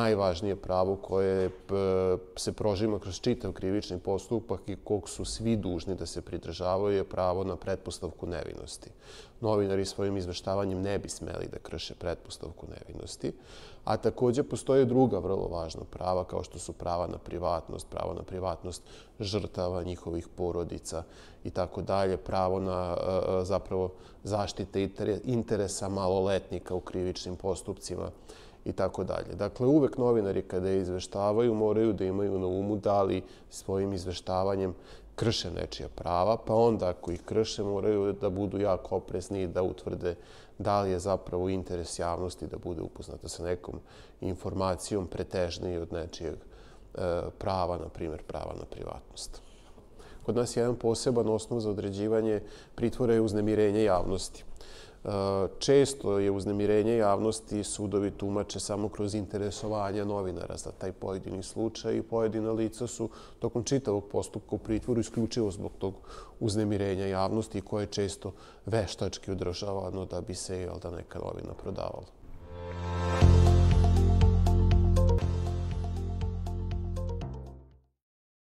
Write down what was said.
najvažnije pravo koje e, se prožima kroz čitav krivični postupak i kog su svi dužni da se pridržavaju je pravo na pretpostavku nevinosti. Novinari svojim izveštavanjem ne bi smeli da krše pretpostavku nevinosti, a takođe postoje druga vrlo važna prava kao što su prava na privatnost, pravo na privatnost žrtava, njihovih porodica i tako dalje, pravo na e, e, zapravo zaštite interesa maloletnika u krivičnim postupcima i tako dalje. Dakle, uvek novinari kada izveštavaju moraju da imaju na umu da li svojim izveštavanjem krše nečija prava, pa onda ako ih krše moraju da budu jako oprezni i da utvrde da li je zapravo interes javnosti da bude upoznata sa nekom informacijom pretežniji od nečijeg e, prava, na primjer prava na privatnost. Kod nas je jedan poseban osnov za određivanje pritvora je uznemirenje javnosti. Često je uznemirenje javnosti sudovi tumače samo kroz interesovanja novinara za taj pojedini slučaj i pojedina lica su tokom čitavog postupka u pritvoru isključivo zbog tog uznemirenja javnosti koje je često veštački održavano da bi se jel da neka novina prodavala.